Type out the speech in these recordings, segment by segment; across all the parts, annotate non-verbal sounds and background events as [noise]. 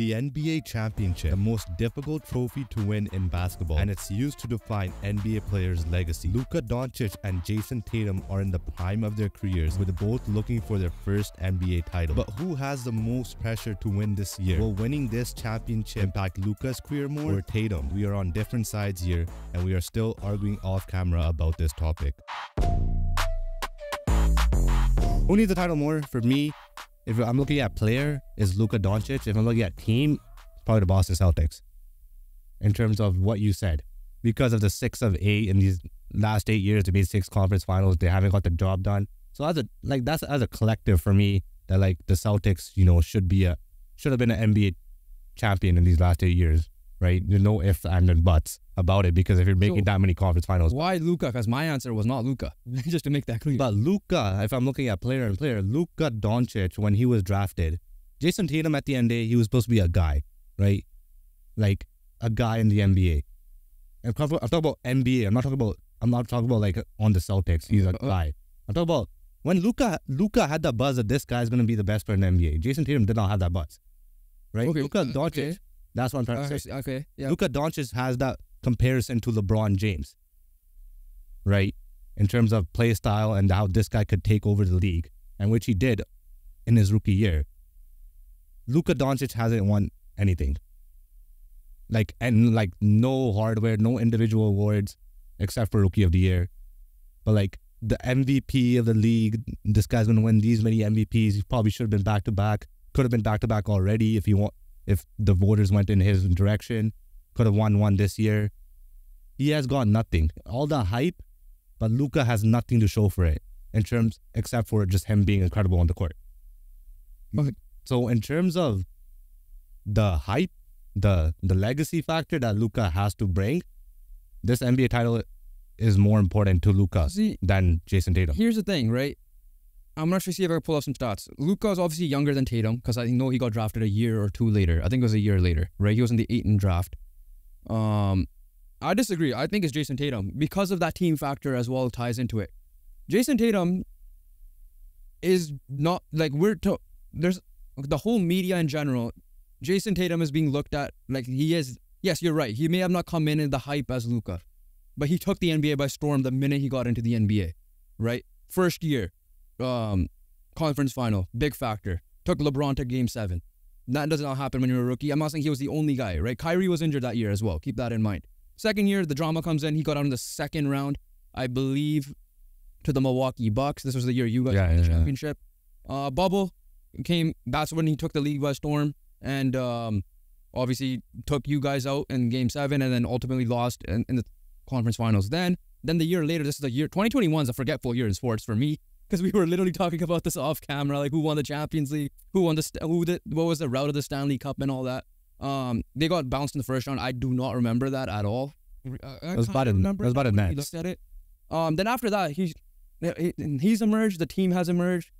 The NBA championship, the most difficult trophy to win in basketball, and it's used to define NBA players' legacy. Luka Doncic and Jayson Tatum are in the prime of their careers, with both looking for their first NBA title. But who has the most pressure to win this year? Will winning this championship impact Luka's career more or Tatum? We are on different sides here, and we are still arguing off camera about this topic. Who needs the title more? For me, if I'm looking at player, is Luka Doncic. If I'm looking at team, probably the Boston Celtics. In terms of what you said, because of the six of eight in these last eight years, they made six conference finals. They haven't got the job done. So as a like that's as a collective for me that like the Celtics, you know, should be a should have been an NBA champion in these last eight years right? There's no ifs and buts about it because if you're making so that many conference finals. Why Luka? Because my answer was not Luka, [laughs] just to make that clear. But Luka, if I'm looking at player and player, Luka Doncic, when he was drafted, Jayson Tatum at the end day, he was supposed to be a guy, right? Like a guy in the NBA. I'm talking about, I'm talking about NBA. I'm not talking about. I'm not talking about like on the Celtics. He's a uh, uh. guy. I'm talking about when Luca Luka had that buzz that this guy's gonna be the best player in the NBA. Jayson Tatum did not have that buzz, right? Okay. Luka Doncic. Okay that's what I'm trying to say. Okay. Yeah. Luka Doncic has that comparison to LeBron James, right? In terms of play style and how this guy could take over the league, and which he did in his rookie year. Luka Doncic hasn't won anything. Like and like no hardware, no individual awards except for rookie of the year. But like the MVP of the league, this guy's gonna win these many MVPs. He probably should have been back to back. Could have been back to back already if he want if the voters went in his direction, could have won one this year. He has got nothing. All the hype, but Luka has nothing to show for it in terms except for just him being incredible on the court. Okay. So in terms of the hype, the the legacy factor that Luka has to bring, this NBA title is more important to Luka than Jayson Tatum. Here's the thing, right? I'm not sure if I can pull up some stats. Luka is obviously younger than Tatum because I know he got drafted a year or two later. I think it was a year later, right? He was in the Ayton draft. Um, I disagree. I think it's Jayson Tatum because of that team factor as well ties into it. Jayson Tatum is not like we're to, there's the whole media in general. Jayson Tatum is being looked at like he is. Yes, you're right. He may have not come in in the hype as Luka, but he took the NBA by storm the minute he got into the NBA. Right, first year, um, conference final, big factor. Took LeBron to game seven. That does not happen when you're a rookie. I'm not saying he was the only guy, right? Kyrie was injured that year as well. Keep that in mind. Second year, the drama comes in. He got out in the second round, I believe, to the Milwaukee Bucks. This was the year you guys yeah, won the yeah, championship. Yeah. Uh, bubble came. That's when he took the league by storm, and um, obviously took you guys out in Game Seven, and then ultimately lost in, in the conference finals. Then, then the year later, this is the year 2021 is a forgetful year in sports for me because we were literally talking about this off camera, like who won the Champions League, who won the who did what was the route of the Stanley Cup and all that. Um, they got bounced in the first round. I do not remember that at all. Uh, it was about a, it was about a. Looked at it. Um, then after that, he's he's emerged. The team has emerged.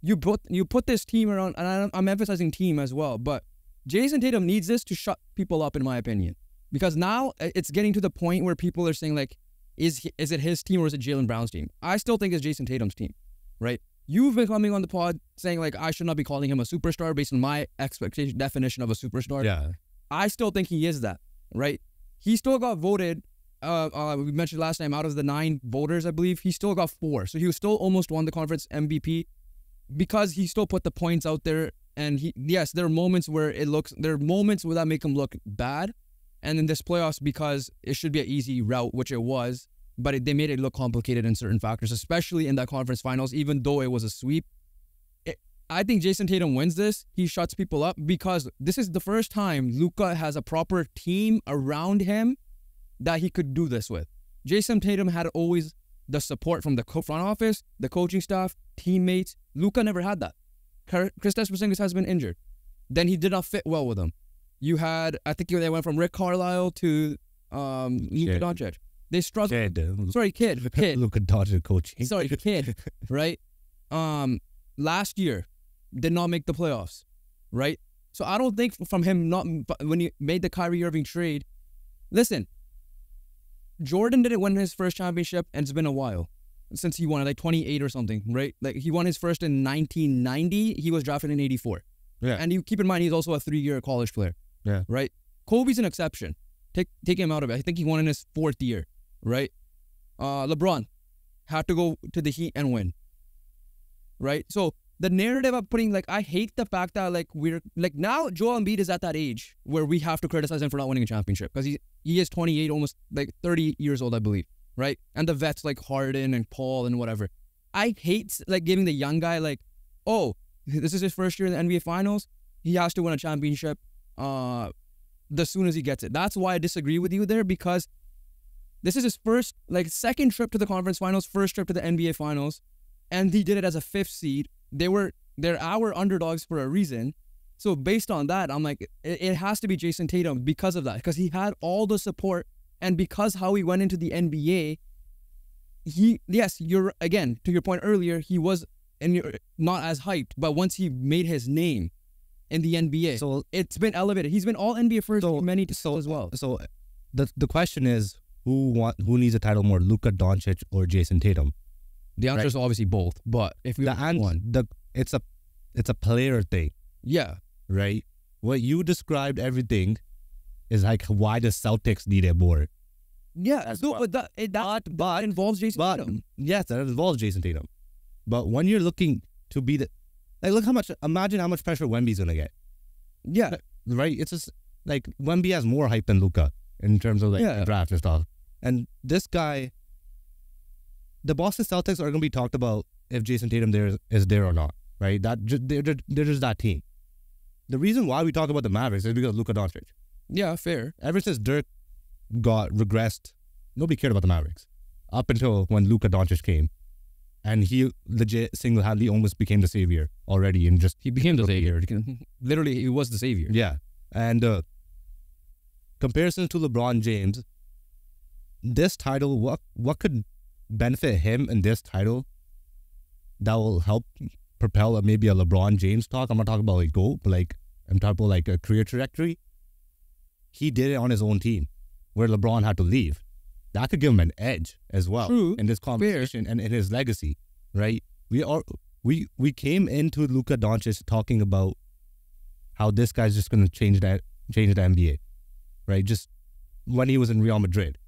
You put you put this team around, and I'm emphasizing team as well. But Jayson Tatum needs this to shut people up, in my opinion, because now uh, it's getting to the point where people are saying like, is is it his team or is it Jaylen Brown's team? I still think it's Jayson Tatum's team right? You've been coming on the pod saying like I should not be calling him a superstar based on my expectation definition of a superstar. Yeah. I still think he is that, right? He still got voted. Uh, uh, we mentioned last time out of the nine voters, I believe he still got four. So he was still almost won the conference MVP because he still put the points out there. And he, yes, there are moments where it looks, there are moments where that make him look bad. And in this playoffs, because it should be an easy route, which it was, but it, they made it look complicated in certain factors, especially in that conference finals, even though it was a sweep. It, I think Jayson Tatum wins this. He shuts people up because this is the first time Luka has a proper team around him that he could do this with. Jayson Tatum had always the support from the front office, the coaching staff, teammates. Luka never had that. Kristaps Porzingis has been injured. Then he did not fit well with him. You had, I think they went from Rick Carlisle to um, Luka Doncic. They struggle. Kid. Sorry, kid. [laughs] Kid. Luka Doncic coaching. [laughs] Sorry, kid. right? Um, last year did not make the playoffs, right? So I don't think from him not when he made the Kyrie Irving trade. Listen, Jordan didn't win his first championship, and it's been a while since he won it, like 28 or something, right? Like he won his first in 1990. He was drafted in 84. Yeah. And you keep in mind he's also a three-year college player. Yeah. Right. Kobe's an exception. Take take him out of it. I think he won in his fourth year. Right. Uh, LeBron had to go to the Heat and win. Right. So the narrative of putting like I hate the fact that like we're like now Joel Embiid is at that age where we have to criticize him for not winning a championship because he he is 28, almost like 30 years old, I believe, right? And the vets like Harden and Paul and whatever. I hate like giving the young guy like, oh, this is his first year in the NBA Finals. He has to win a championship. Uh, the soon as he gets it. That's why I disagree with you there because this is his first like second trip to the conference finals, first trip to the NBA Finals, and he did it as a fifth seed they were they're our underdogs for a reason. So based on that, I'm like, it, it has to be Jayson Tatum because of that, because he had all the support, and because how he went into the NBA, he yes, you're again to your point earlier, he was and you're not as hyped, but once he made his name in the NBA, So it's been elevated. He's been all NBA first So- many times so as well. So the the question is who want who needs a title more, Luka Doncic or Jayson Tatum? The answer right. is obviously both, but if we The pick an- one, the it's a it's a player thing, yeah, right? What you described everything is like why the Celtics need it more. yeah, As no, well. but that it, that, that involves Jayson But Tatum. yes, that involves Jayson Tatum. But when you're looking to be the like look how much imagine how much pressure Wemby's gonna get. Yeah, Right? It's just like Wemby has more hype than Luka in terms of like Yeah. draft and stuff. And this guy the Boston Celtics are gonna be talked about if Jayson Tatum there is there or not. Right? That they're, they're just that team. The reason why we talk about the Mavericks is because of Luka Doncic. yeah, fair. Ever since Dirk got regressed, nobody cared about the Mavericks. Up until when Luka Doncic came. And he legit single handedly almost became the savior already and just He became the savior. [laughs] Literally, he was the savior. yeah. And uh comparison to LeBron James, this title, what what could benefit him in this title that will help propel a, maybe a LeBron James talk? I'm not talking about like GOAT, but like I'm talking about like a career trajectory. He did it on his own team where LeBron had to leave. That could give him an edge as well True. in this conversation and in his legacy, right? We are we we came into Luka Doncic talking about how this guy's just going to change that change the NBA, right? Just when he was in Real Madrid,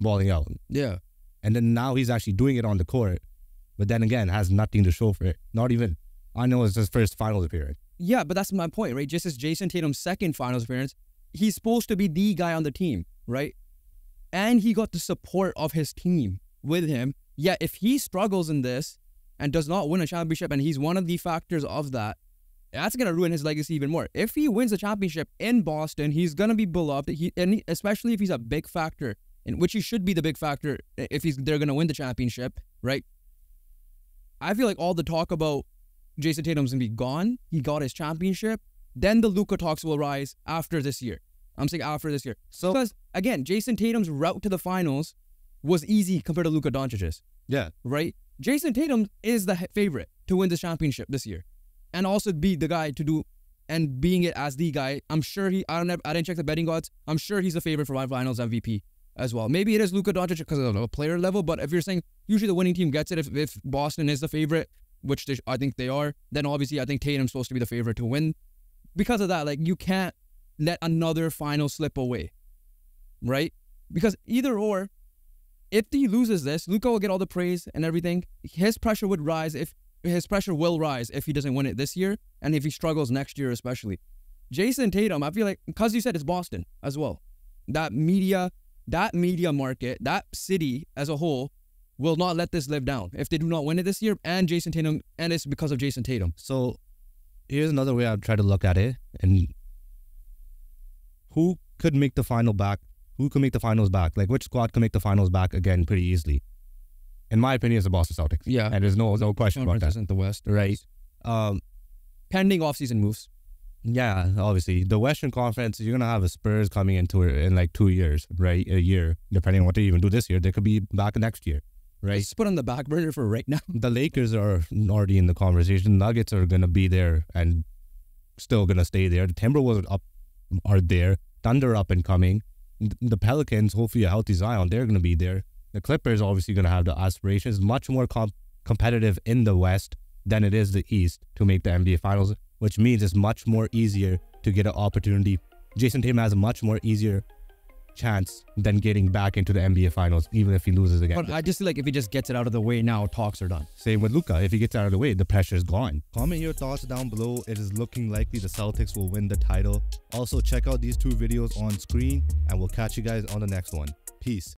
balling out, Yeah. and then now he's actually doing it on the court, but then again has nothing to show for it. Not even I know it's his first finals appearance. Yeah, but that's my point, right? Just as Jayson Tatum's second finals appearance, he's supposed to be the guy on the team, right? And he got the support of his team with him. Yeah, if he struggles in this and does not win a championship, and he's one of the factors of that, that's gonna ruin his legacy even more. If he wins a championship in Boston, he's gonna be beloved. He and he- especially if he's a big factor, in which he should be the big factor if he's they're gonna win the championship, right? I feel like all the talk about Jayson Tatum's gonna be gone. He got his championship. Then the Luka talks will rise after this year. I'm saying after this year. So Because again, Jayson Tatum's route to the finals was easy compared to Luka Doncic's, yeah, right? Jayson Tatum is the favorite to win the championship this year, and also be the guy to do, and being it as the guy. I'm sure he. I don't. Have, I didn't check the betting odds. I'm sure he's a favorite for my finals MVP as well. Maybe it is Luka Doncic because of a player level, but if you're saying usually the winning team gets it, if, if Boston is the favorite, which they, I think they are, then obviously I think Tatum's supposed to be the favorite to win. Because of that, like you can't let another final slip away, right? Because either or, if he loses this, Luka will get all the praise and everything. His pressure would rise if his pressure will rise if he doesn't win it this year, and if he struggles next year especially. Jayson Tatum, I feel like because you said it's Boston as well. That media, that media market, that city as a whole will not let this live down if they do not win it this year. And Jayson Tatum, and it's because of Jayson Tatum. So here's another way I'd try to look at it. And who could make the final back? Who could make the finals back? Like which squad could make the finals back again pretty easily? In my opinion, it's the Boston Celtics. Yeah. And there's no no question about that. the West, Right. Um Pending offseason moves. Yeah, obviously. The Western Conference, you're gonna have a Spurs coming into it in like two years, right? A year, depending on what they even do this year. They could be back next year. Right. Just put on the back burner for right now. the Lakers are already in the conversation. Nuggets are gonna be there and still gonna stay there. The Timberwolves are up are there. Thunder up and coming. The Pelicans, hopefully a healthy Zion, they're gonna be there. The Clippers obviously gonna have the aspirations. Much more com- competitive in the West than it is the East to make the NBA Finals. Which means it's much more easier to get an opportunity. Jayson Tatum has a much more easier chance than getting back into the NBA Finals, even if he loses again. But I just feel like if he just gets it out of the way now, talks are done. Same with Luka. If he gets out of the way, the pressure is gone. Comment your thoughts down below. It is looking likely the Celtics will win the title. Also, check out these two videos on screen, and we'll catch you guys on the next one. Peace.